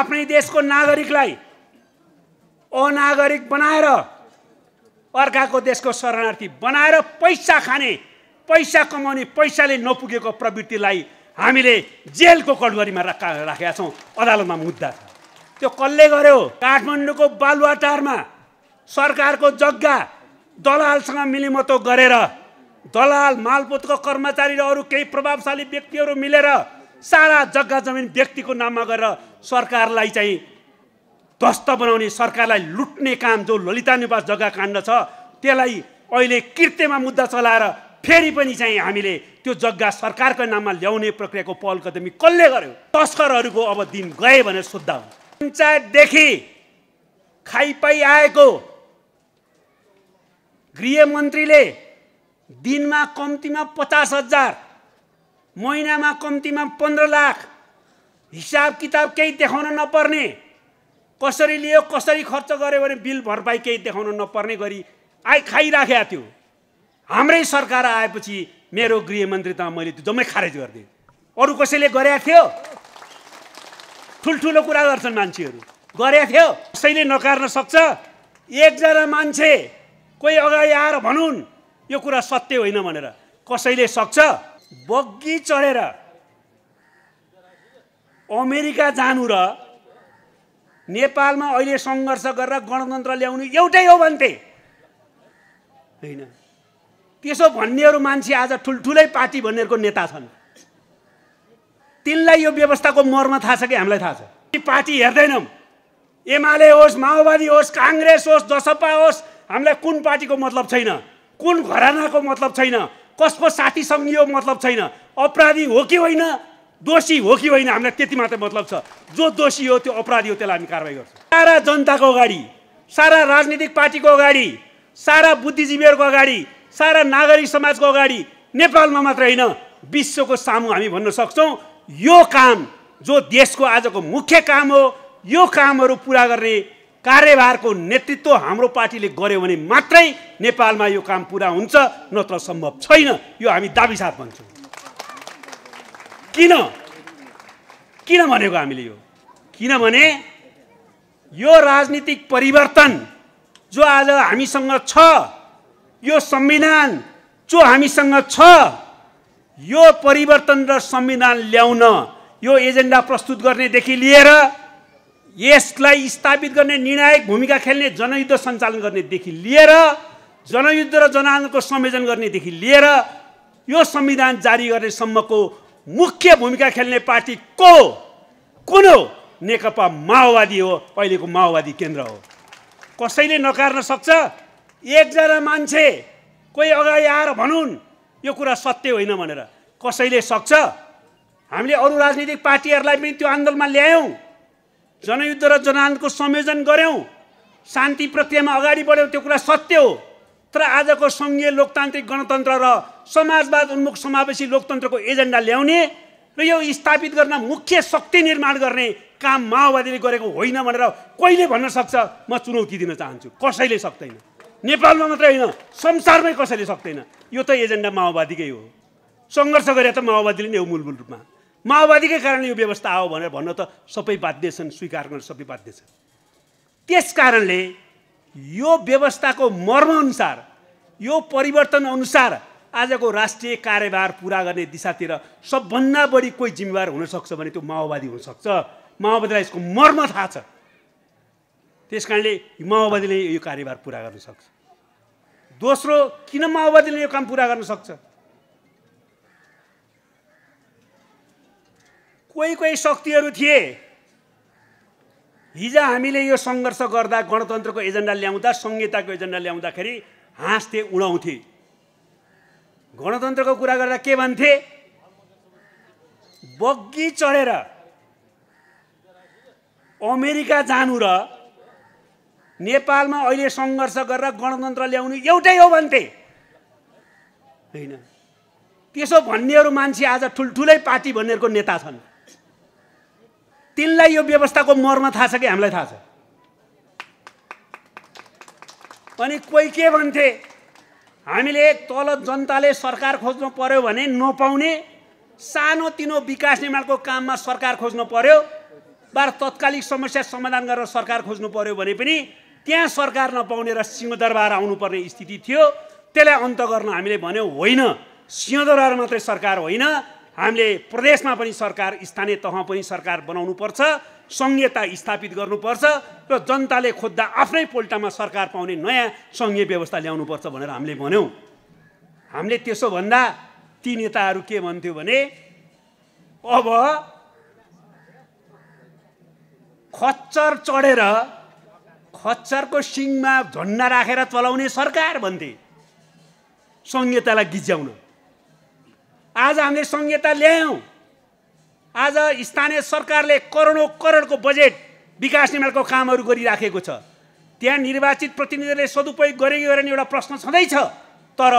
आफ्नै देशको नागरिकलाई अनागरिक बनाएर अर्काको देशको शरणार्थी बनाएर पैसा खाने पैसा कमाउने पैसाले नपुगेको प्रवृत्तिलाई हामीले जेलको कटगरीमा राखा राखेका छौँ। अदालतमा मुद्दा त्यो कसले गर्यो? काठमाडौँको बालुवाटारमा सरकारको जग्गा दलालसँग मिलिमतो गरेर दलाल मालपोतको कर्मचारी र अरू केही प्रभावशाली व्यक्तिहरू मिलेर सारा जग्गा जमिन व्यक्तिको नाममा गरेर सरकारलाई चाहिँ ध्वस्त बनाउने सरकारलाई लुट्ने काम जो ललिता निवास जग्गा काण्ड छ त्यसलाई अहिले कृत्यमा मुद्दा चलाएर फेरि पनि चाहिँ हामीले त्यो जग्गा सरकारको नाममा ल्याउने प्रक्रियाको पहल कदमी कसले गर्यो? तस्करहरूको अब दिन गए भनेर सोद्धा हो। पञ्चायतदेखि खाइपाइ आएको गृहमन्त्रीले दिनमा कम्तीमा पचास हजार महिनामा कम्तीमा पन्ध्र लाख हिसाब किताब केही देखाउन नपर्ने। कसरी लियो कसरी खर्च गर्यो भने बिल भरपाई केही देखाउन नपर्ने गरी आइ खाइराखेको थियो। हाम्रै सरकार आएपछि मेरो गृहमन्त्री त मैले त्यो जम्मै खारेज गरिदिएँ। अरू कसैले गरेका थियो? ठुल्ठुलो कुरा गर्छन् मान्छेहरू। गरेका थियो? कसैले नकार्न सक्छ? एकजना मान्छे कोही अगाडि आएर भनुन् यो कुरा सत्य होइन भनेर। कसैले सक्छ? बग्गी चढेर अमेरिका जानु र नेपालमा अहिले सङ्घर्ष गरेर गणतन्त्र ल्याउनु एउटै हो भन्थे। होइन। त्यसो भन्नेहरू मान्छे आज ठुल्ठुलै पार्टी भन्नेहरूको नेता छन्। तिनलाई यो व्यवस्थाको मर्म थाहा छ कि हामीलाई थाहा छ? पार्टी हेर्दैनौँ। एमाले होस् माओवादी होस् काङ्ग्रेस होस् जसपा होस् हामीलाई कुन पार्टीको मतलब छैन? कुन घरानाको मतलब छैन? कसको साथी सङ्घीय मतलब छैन? अपराधी हो कि होइन? दोषी हो कि होइन हामीलाई त्यति मात्रै मतलब छ। जो दोषी हो त्यो अपराधी हो त्यसलाई हामी कारवाही गर्छौँ। सारा जनताको अगाडि सारा राजनीतिक पार्टीको अगाडि सारा बुद्धिजीवीहरूको अगाडि सारा नागरिक समाजको अगाडि नेपालमा मात्र होइन विश्वको सामु हामी भन्न सक्छौँ यो काम जो देशको आजको मुख्य काम हो यो कामहरू पुरा गर्ने कार्यभारको नेतृत्व हाम्रो पार्टीले गर्यो भने मात्रै नेपालमा यो काम पुरा हुन्छ नत्र सम्भव छैन। यो हामी दाबी साथ भन्छौँ। किन? किन भनेको हामीले यो? किनभने यो राजनीतिक परिवर्तन जो आज हामीसँग छ यो संविधान जो हामीसँग छ यो परिवर्तन र संविधान ल्याउन यो एजेन्डा प्रस्तुत गर्नेदेखि लिएर यसलाई स्थापित गर्ने निर्णायक भूमिका खेल्ने जनयुद्ध सञ्चालन गर्नेदेखि लिएर जनयुद्ध र जनआन्दोलनको संयोजन गर्नेदेखि लिएर यो संविधान जारी गर्नेसम्मको मुख्य भूमिका खेल्ने पार्टी को? कुन हो? नेकपा माओवादी हो अहिलेको माओवादी केन्द्र हो। कसैले नकार्न सक्छ? एकजना मान्छे कोही अगाडि आएर भनुन् यो कुरा सत्य होइन भनेर। कसैले सक्छ? हामीले अरू राजनीतिक पार्टीहरूलाई पनि त्यो आन्दोलनमा ल्यायौँ। जनयुद्ध र जनआन्दोलनको संयोजन गऱ्यौँ। शान्ति प्रक्रियामा अगाडि बढ्यौँ त्यो कुरा सत्य हो। तर आजको सङ्घीय लोकतान्त्रिक गणतन्त्र र समाजवाद उन्मुख समावेशी लोकतन्त्रको एजेन्डा ल्याउने र यो स्थापित गर्न मुख्य शक्ति निर्माण गर्ने काम माओवादीले गरेको होइन भनेर कहिले भन्न सक्छ म चुनौती दिन चाहन्छु। कसैले सक्दैन। नेपालमा मात्रै होइन संसारमै कसैले सक्दैन। यो त एजेन्डा माओवादीकै हो। सङ्घर्ष गरे त माओवादीले नै हो मूलभूत रूपमा। माओवादीकै कारणले यो व्यवस्था आयो भनेर भन्न त सबै बाध्य छन् स्वीकार गर्न सबै बाध्य छन्। त्यस कारणले यो व्यवस्थाको मर्मअनुसार यो परिवर्तन अनुसार आजको राष्ट्रिय कार्यभार पुरा गर्ने दिशातिर सबभन्दा बढी कोही जिम्मेवार हुनसक्छ भने त्यो माओवादी हुनसक्छ माओवादीलाई यसको मर्म थाहा छ। त्यस कारणले माओवादीले यो कार्यभार पुरा गर्न सक्छ। दोस्रो किन माओवादीले यो काम पुरा गर्न सक्छ? कोही कोही शक्तिहरू थिए। हिजो हामीले यो सङ्घर्ष गर्दा गणतन्त्रको एजेन्डा ल्याउँदा संहिताको एजेन्डा ल्याउँदाखेरि हाँस्थे उडाउँथे। गणतन्त्रको कुरा गर्दा के भन्थे? बग्गी चढेर अमेरिका जानु र नेपालमा अहिले सङ्घर्ष गरेर गणतन्त्र ल्याउनु एउटै हो भन्थे। होइन। त्यसो भन्नेहरू मान्छे आज ठुल्ठुलै पार्टी भन्नेहरूको नेता छन्। तिनलाई यो व्यवस्थाको मर्म थाहा छ कि हामीलाई थाहा छ? अनि कोही के भन्थे? हामीले तल जनताले सरकार खोज्नु पर्यो भने नपाउने सानो तिनो विकास निर्माणको काममा सरकार खोज्नु पर्यो बार तत्कालिक समस्या समाधान गरेर सरकार खोज्नु पर्यो भने पनि त्यहाँ सरकार नपाउने र सिंहदरबार आउनुपर्ने स्थिति थियो। त्यसलाई अन्त गर्न हामीले भन्यौँ होइन। सिंहदरबार मात्रै सरकार होइन। हामीले प्रदेशमा पनि सरकार स्थानीय तहमा पनि सरकार बनाउनुपर्छ सङ्घीयता स्थापित गर्नुपर्छ र जनताले खोज्दा आफ्नै पोल्टामा सरकार पाउने नयाँ सङ्घीय व्यवस्था ल्याउनुपर्छ भनेर हामीले भन्यौँ। हामीले त्यसो भन्दा ती नेताहरू के भन्थ्यो भने अब खच्चर चढेर खच्चरको सिङमा झन्डा राखेर चलाउने सरकार भन्थे सङ्घीयतालाई गिज्याउन। आज हामीले सङ्घीयता ल्यायौँ। आज स्थानीय सरकारले करोडौँ करोडको बजेट विकास निर्माणको कामहरू गरिराखेको छ। त्यहाँ निर्वाचित प्रतिनिधिले सदुपयोग गरे कि गरेन एउटा प्रश्न छँदैछ तर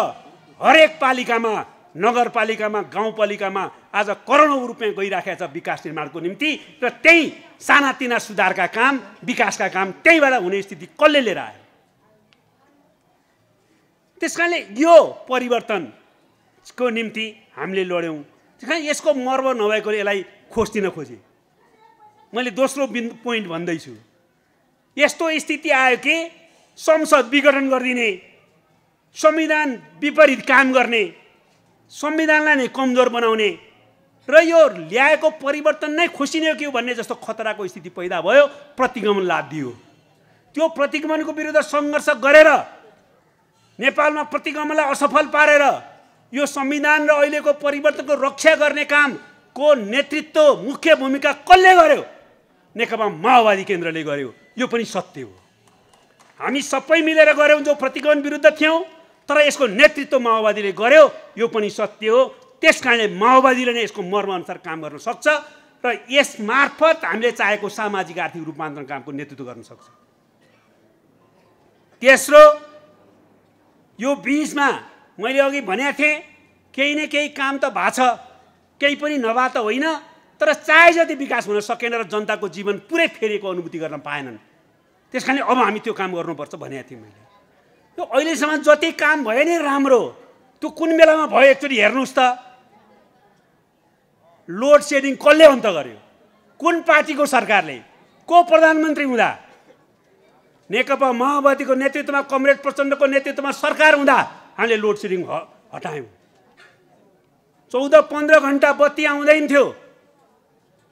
हरेक पालिकामा नगरपालिकामा गाउँपालिकामा आज करोडौँ रुपियाँ गइराखेको छ विकास निर्माणको निम्ति र त्यही सानातिना सुधारका काम विकासका काम त्यहीबाट हुने स्थिति कसले लिएर आयो? त्यस कारणले यो परिवर्तनको निम्ति हामीले लड्यौँ। कारण यसको मर्म नभएकोले यसलाई खोज्दिन खोजेँ। मैले दोस्रो बिन्दु पोइन्ट भन्दैछु। यस्तो स्थिति आयो कि संसद विघटन गरिदिने संविधान विपरीत काम गर्ने संविधानलाई नै कमजोर बनाउने र यो ल्याएको परिवर्तन नै खोसिने कि भन्ने जस्तो खतराको स्थिति पैदा भयो प्रतिगमन लादियो। त्यो प्रतिगमनको विरुद्ध सङ्घर्ष गरेर नेपालमा प्रतिगमनलाई असफल पारेर यो संविधान र अहिलेको परिवर्तनको रक्षा गर्ने कामको नेतृत्व मुख्य भूमिका कसले गर्यो? नेकपा माओवादी केन्द्रले गर्यो। यो पनि सत्य हो। हामी सबै मिलेर गऱ्यौँ जो प्रतिगमन विरुद्ध थियौँ तर यसको नेतृत्व माओवादीले गर्यो यो पनि सत्य हो। त्यस कारणले माओवादीले नै यसको मर्मअनुसार काम गर्न सक्छ र यस मार्फत हामीले चाहेको सामाजिक आर्थिक रूपान्तरण कामको नेतृत्व गर्न सक्छ। तेस्रो यो बिचमा मैले अघि भनेको थिएँ केही न केही काम त भएको छ। केही पनि नभए त होइन तर चाहे जति विकास हुन सकेन र जनताको जीवन पुरै फेरिएको अनुभूति गर्न पाएनन्। त्यस कारणले अब हामी त्यो काम गर्नुपर्छ भनेको थिएँ मैले। त्यो अहिलेसम्म जति काम भयो नि राम्रो त्यो कुन बेलामा भयो एकचोटि हेर्नुहोस् त। लोड सेडिङ कसले अन्त गर्यो? कुन पार्टीको सरकारले? को प्रधानमन्त्री हुँदा? नेकपा माओवादीको नेतृत्वमा कमरेड प्रचण्डको नेतृत्वमा सरकार हुँदा? हामीले लोड सेडिङ हटायौँ। चौध पन्ध्र घन्टा बत्ती आउँदैन थियो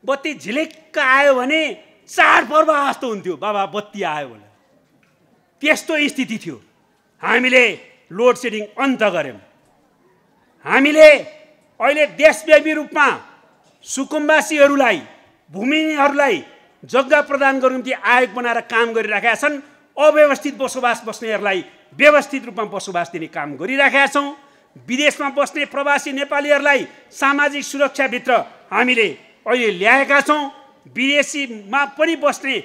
बत्ती झिलिक्क आयो भने चाडपर्व जस्तो हुन्थ्यो। बाबा बत्ती आयो भने त्यस्तो स्थिति थियो। हामीले लोड सेडिङ अन्त गऱ्यौँ। हामीले अहिले देशव्यापी रूपमा सुकुम्बासीहरूलाई भूमिहीनहरूलाई जग्गा प्रदान गर्नु निम्ति आयोग बनाएर काम गरिराखेका छन्। अव्यवस्थित बसोबास बस्नेहरूलाई व्यवस्थित रूपमा बसोबास दिने काम गरिराखेका छौँ। विदेशमा बस्ने प्रवासी नेपालीहरूलाई सामाजिक सुरक्षाभित्र हामीले अहिले ल्याएका छौँ। विदेशीमा पनि बस्ने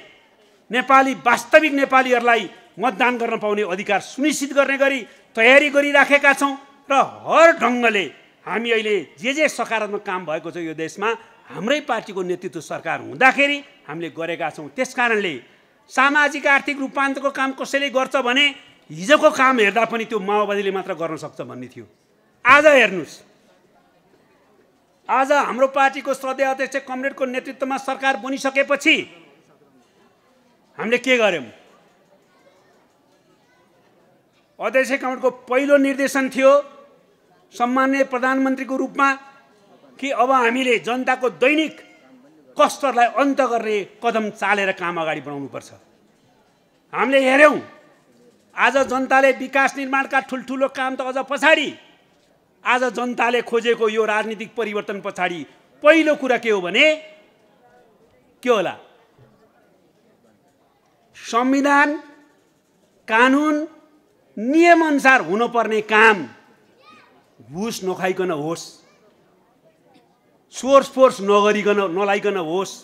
नेपाली वास्तविक नेपालीहरूलाई मतदान गर्न पाउने अधिकार सुनिश्चित गर्ने गरी तयारी गरिराखेका छौँ र हर ढङ्गले हामी अहिले जे जे सकारात्मक काम भएको छ यो देशमा हाम्रै पार्टीको नेतृत्व सरकार हुँदाखेरि हामीले गरेका छौँ। त्यस कारणले सामाजिक आर्थिक रूपान्तरको काम कसैले गर्छ भने हिजोको काम हेर्दा पनि त्यो माओवादीले मात्र गर्न सक्छ भन्ने थियो। आज हेर्नुहोस्। आज हाम्रो पार्टीको श्रद्धेय अध्यक्ष कमरेडको नेतृत्वमा सरकार बनिसकेपछि हामीले के गर्यौँ अध्यक्ष कमरेडको पहिलो निर्देशन थियो सम्मान्य प्रधानमन्त्रीको रूपमा कि अब हामीले जनताको दैनिक कष्टलाई अन्त गर्ने कदम चालेर काम अगाडि बढाउनुपर्छ। हामीले हेऱ्यौँ आज जनताले विकास निर्माणका ठुल्ठुलो काम त अझ पछाडि। आज जनताले खोजेको यो राजनीतिक परिवर्तन पछाडि पहिलो कुरा के हो भने के होला? संविधान कानुन नियमअनुसार हुनुपर्ने काम घुस नखाइकन होस् सोर्स फोर्स नगरिकन नलाइकन होस्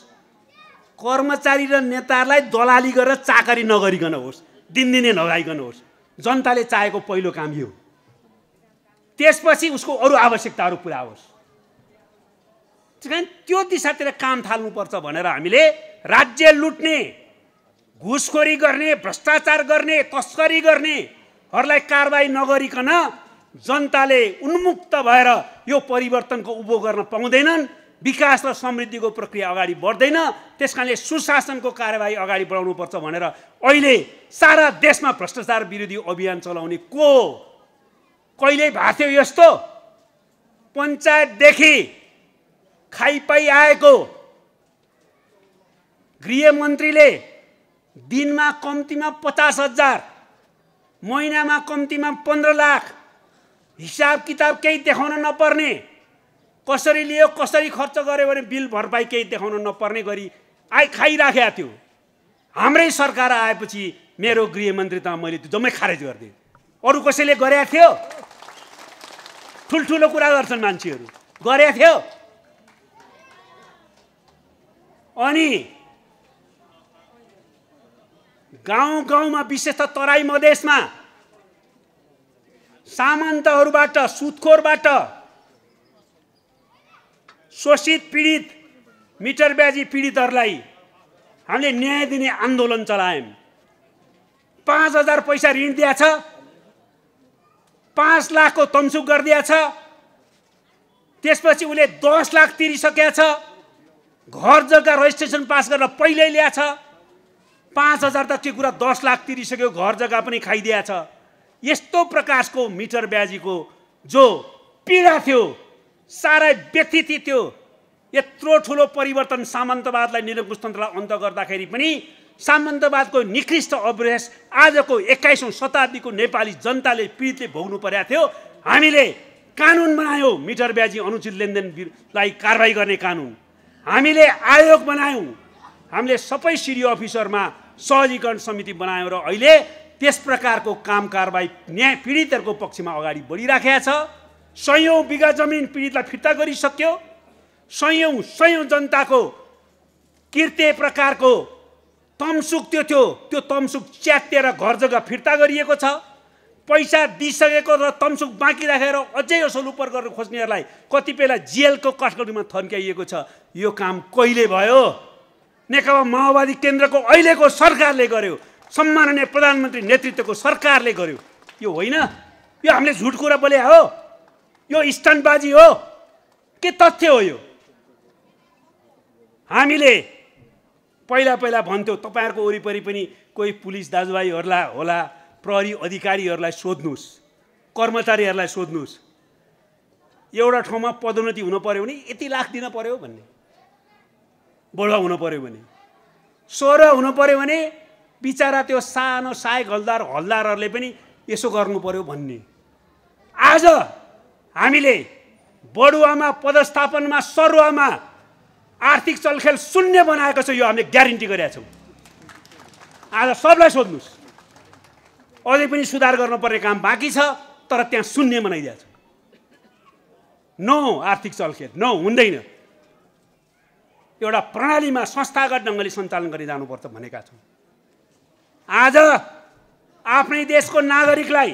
कर्मचारी र नेताहरूलाई दलाली गरेर चाकरी नगरिकन होस्। दिनदिनै नगाइकन होस् जनताले चाहेको पहिलो काम यो त्यसपछि उसको अरू आवश्यकताहरू पुरा होस्। कारण त्यो दिशातिर काम थाल्नुपर्छ भनेर हामीले राज्य लुट्ने घुसखोरी गर्ने भ्रष्टाचार गर्ने तस्करी गर्नेहरूलाई कारवाही नगरिकन जनताले उन्मुक्त भएर यो परिवर्तनको उपभोग गर्न पाउँदैनन्। विकास र समृद्धिको प्रक्रिया अगाडि बढ्दैन। त्यस कारणले सुशासनको कार्यवाही अगाडि बढाउनुपर्छ भनेर अहिले सारा देशमा भ्रष्टाचार विरोधी अभियान चलाउने को? कहिल्यै भएको थियो यस्तो? पञ्चायतदेखि खाइपाइ आएको गृहमन्त्रीले दिनमा कम्तीमा पचास हजार महिनामा कम्तीमा पन्ध्र लाख हिसाब किताब केही देखाउन नपर्ने कसरी लियो कसरी खर्च गर्यो भने बिल भरपाई केही देखाउन नपर्ने गरी आइ खाइराखेको थियो। हाम्रै सरकार आएपछि मेरो गृहमन्त्री त मैले त्यो जम्मै खारेज गरिदिएँ। अरू कसैले गरेका थियो? ठुल्ठुलो कुरा गर्छन् मान्छेहरू। गरेका थियो? अनि गाउँ गाउँमा विशेष त तराई मधेसमा सामन्तहरूबाट सुत्खोरबाट शोषित पीडित मिटर ब्याजी पीडितहरूलाई हामीले न्याय दिने आन्दोलन चलायौँ। पाँच हजार पैसा ऋण दिएछ पाँच लाखको तमसुक गरिदिएछ त्यसपछि उसले दस लाख तिरिसकेका छ घर जग्गा रजिस्ट्रेसन पास गरेर पहिल्यै ल्याएछ पाँच हजार त के कुरा दस लाख तिरिसक्यो घर जग्गा पनि खाइदिएछ यस्तो प्रकारको मिटर ब्याजीको जो पीडा थियो साह्रै व्यथित थियो। यत्रो ठुलो परिवर्तन सामन्तवादलाई निरङ्कुशतन्त्रलाई अन्त गर्दाखेरि पनि सामन्तवादको निकृष्ट अभ्यास आजको एक्काइसौँ शताब्दीको नेपाली जनताले पीडितले भोग्नु परेको थियो। हामीले कानुन बनायौँ मिटर ब्याजी अनुचित लेनदेनलाई कारवाही गर्ने कानुन। हामीले आयोग बनायौँ। हामीले सबै सिडी अफिसरमा सहजीकरण समिति बनायौँ र अहिले त्यस प्रकारको काम कारवाही न्याय पीडितहरूको पक्षमा अगाडि बढिराखेका छ। सयौँ बिघा जमिन पीडितलाई फिर्ता गरिसक्यो। सयौँ सयौँ जनताको कृत्य प्रकारको तमसुक त्यो थियो। त्यो तमसुक च्यातेर घर जग्गा फिर्ता गरिएको छ। पैसा दिइसकेको र तमसुक बाँकी राखेर अझै असल उपर गरेर खोज्नेहरूलाई कतिपयलाई जेलको कठगढीमा थन्क्याइएको छ। यो काम कहिले भयो? नेकपा माओवादी केन्द्रको अहिलेको सरकारले गर्यो। सम्माननीय प्रधानमन्त्री नेतृत्वको सरकारले गर्यो। यो होइन? यो हामीले झुट कुरा बोले हो? यो स्टन्टबाजी हो। के तथ्य हो यो? हामीले पहिला पहिला भन्थ्यौँ तपाईँहरूको वरिपरि पनि कोही पुलिस दाजुभाइहरूलाई होला प्रहरी अधिकारीहरूलाई सोध्नुहोस् कर्मचारीहरूलाई सोध्नुहोस्। एउटा ठाउँमा पदोन्नति हुनु पऱ्यो भने यति लाख दिन पऱ्यो भन्ने। बढुवा हुनु पऱ्यो भने। सोह्र हुनु पऱ्यो भने बिचरा त्यो सानो सहायक हलदार हलदारहरूले पनि यसो गर्नु पऱ्यो भन्ने। आज हामीले बढुवामा पदस्थापनमा सरुवामा आर्थिक चलखेल शून्य बनाएको छ यो हामीले ग्यारेन्टी गरेका छौँ। आज सबलाई सोध्नुहोस् अझै पनि सुधार गर्नुपर्ने काम बाँकी छ तर त्यहाँ शून्य बनाइदिएको छ। नो आर्थिक चलखेल नो हुँदैन। एउटा प्रणालीमा संस्थागत ढङ्गले सञ्चालन गरी जानुपर्छ भनेका छौँ। आज आफ्नै देशको नागरिकलाई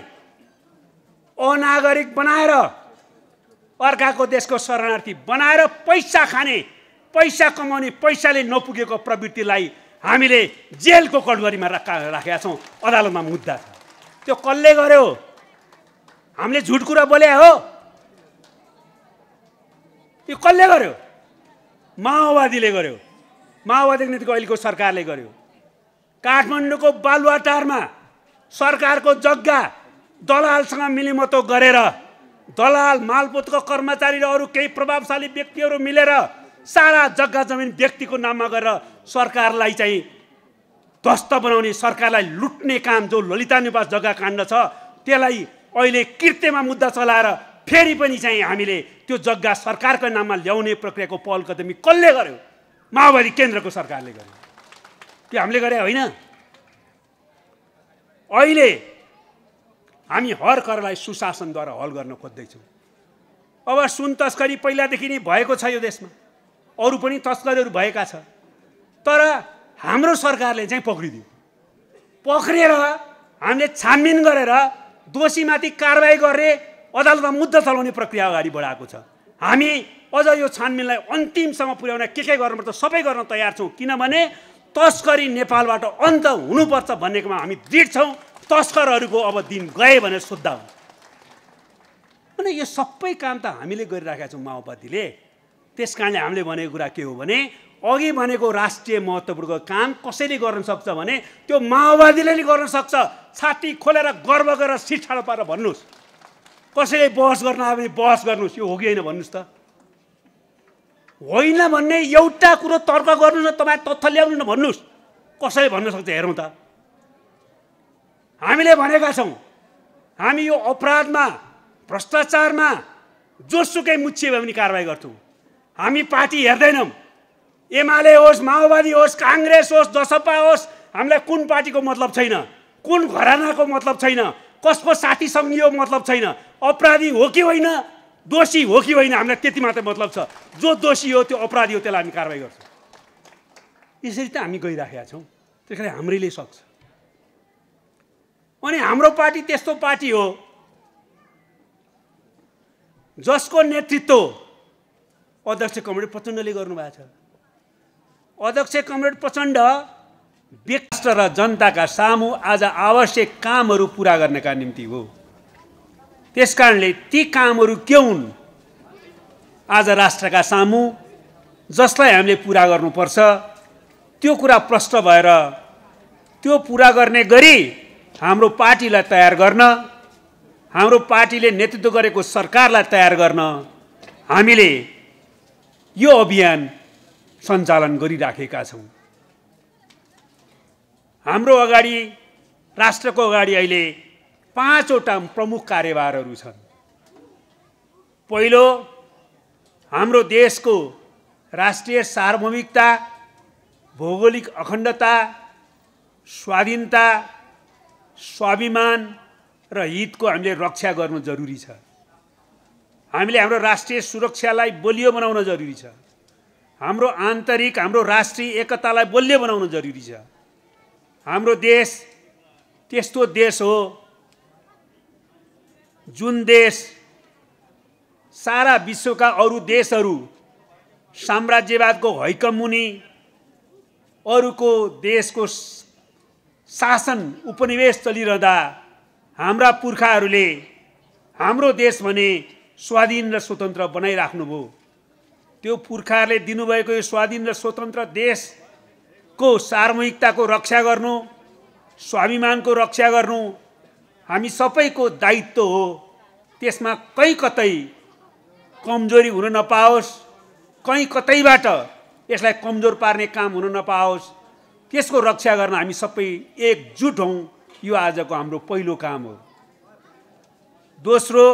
अनागरिक बनाएर अर्काको देशको शरणार्थी बनाएर पैसा खाने पैसा कमाउने पैसाले नपुगेको प्रवृत्तिलाई हामीले जेलको कटगरीमा राखा राखेका छौँ। अदालतमा मुद्दा छ। त्यो कसले गर्यो? हामीले झुट कुरा बोले हो। यो कसले गर्यो? माओवादीले गर्यो। माओवादीको नीतिको अहिलेको सरकारले गर्यो। काठमाडौँको बालुवाटारमा सरकारको जग्गा दलालसँग मिलिमतो गरेर दलाल मालपोतको कर्मचारी र अरू केही प्रभावशाली व्यक्तिहरू मिलेर सारा जग्गा जमिन व्यक्तिको नाममा गरेर सरकारलाई चाहिँ ध्वस्त बनाउने सरकारलाई लुट्ने काम जो ललिता निवास जग्गा काण्ड छ त्यसलाई अहिले कृत्यमा मुद्दा चलाएर फेरि पनि चाहिँ हामीले त्यो जग्गा सरकारको नाममा ल्याउने प्रक्रियाको पहल कदमी कसले गर्यो? माओवादी केन्द्रको सरकारले गर्यो। त्यो हामीले गरे होइन। अहिले हामी हर करलाई सुशासनद्वारा हल गर्न खोज्दैछौँ। अब सुन तस्करी पहिलादेखि नै भएको छ यो देशमा। अरू पनि तस्करीहरू भएका छ। तर हाम्रो सरकारले चाहिँ पक्रिदियो। पक्रिएर हामीले छानबिन गरेर दोषीमाथि कारवाही गर्ने अदालतमा मुद्दा चलाउने प्रक्रिया अगाडि बढाएको छ। हामी अझ यो छानबिनलाई अन्तिमसम्म पुर्याउन के के गर्नुपर्छ सबै गर्न तयार छौँ। किनभने तस्करी नेपालबाट अन्त हुनुपर्छ भन्नेकोमा हामी दृढ छौँ। तस्करहरूको अब दिन गए भनेर सोद्धा हो। अनि यो सबै काम त हामीले गरिराखेका छौँ माओवादीले। त्यस कारणले हामीले भनेको कुरा के हो भने अघि भनेको राष्ट्रिय महत्त्वपूर्ण काम कसैले गर्न सक्छ भने त्यो माओवादीले नै गर्न सक्छ। छाती खोलेर गर्व गरेर सिट ठाडो पारेर भन्नुहोस्। कसैले बहस गर्न आयो भने बहस गर्नुहोस् यो हो कि होइन भन्नुहोस् त। होइन भन्ने एउटा कुरो तर्क गर्नु न तपाईँ तथ्य ल्याउनु न भन्नुहोस्। कसैले भन्न सक्छ हेरौँ त। हामीले भनेका छौँ हामी यो अपराधमा भ्रष्टाचारमा जोसुकै मुच्छियो भने कारवाही गर्छौँ। हामी पार्टी हेर्दैनौँ। एमाले होस् माओवादी होस् काङ्ग्रेस होस् जसपा होस् हामीलाई कुन पार्टीको मतलब छैन? कुन घरानाको मतलब छैन? कसको साथी सङ्घीय मतलब छैन? अपराधी हो कि होइन? दोषी हो कि होइन? हामीलाई त्यति मात्रै मतलब छ। जो दोषी हो त्यो अपराधी हो त्यसलाई हामी कारवाही गर्छौँ। यसरी त हामी गइराखेका छौँ। त्यस कारण हाम्रैले सक्छ। अनि हाम्रो पार्टी त्यस्तो पार्टी हो। जसको नेतृत्व अध्यक्ष कमरेड प्रचण्डले गर्नुभएको छ। अध्यक्ष कमरेड प्रचण्ड व्यक्त र जनताका सामु आज आवश्यक कामहरू पुरा गर्नका निम्ति हो। त्यस कारणले ती कामहरू के हुन्? आज राष्ट्रका सामु जसलाई हामीले पुरा गर्नुपर्छ त्यो कुरा प्रष्ट भएर त्यो पुरा गर्ने गरी हाम्रो पार्टीलाई तयार गर्न हाम्रो पार्टीले नेतृत्व गरेको सरकारलाई तयार गर्न हामीले यो अभियान सञ्चालन गरिराखेका छौँ। हाम्रो अगाडि राष्ट्रको अगाडि अहिले पाँचवटा प्रमुख कार्यभारहरू छन्। पहिलो हाम्रो देशको राष्ट्रिय सार्वभौमिकता भौगोलिक अखण्डता स्वाधीनता स्वाभिमान र हितको हामीले रक्षा गर्नु जरुरी छ। हामीले हाम्रो राष्ट्रिय सुरक्षालाई बलियो बनाउन जरुरी छ। हाम्रो आन्तरिक हाम्रो राष्ट्रिय एकतालाई बलियो बनाउन जरुरी छ। हाम्रो देश त्यस्तो देश हो जुन देश सारा विश्वका अरू देशहरू साम्राज्यवादको हैकमुनि अरूको देशको शासन उपनिवेश चलिरहँदा हाम्रा पुर्खाहरूले हाम्रो देश भने स्वाधीन र स्वतन्त्र बनाइराख्नुभयो त्यो पुर्खाहरूले दिनुभएको यो स्वाधीन र स्वतन्त्र देशको सार्वहिकताको रक्षा गर्नु स्वाभिमानको रक्षा गर्नु हामी सबैको दायित्व हो। त्यसमा कहीँ कतै कमजोरी हुन नपाओस् कहीँ कतैबाट यसलाई कमजोर पार्ने काम हुन नपाओस्। त्यसको रक्षा गर्न हामी सबै एकजुट हौँ। यो आजको हाम्रो पहिलो काम हो। दोस्रो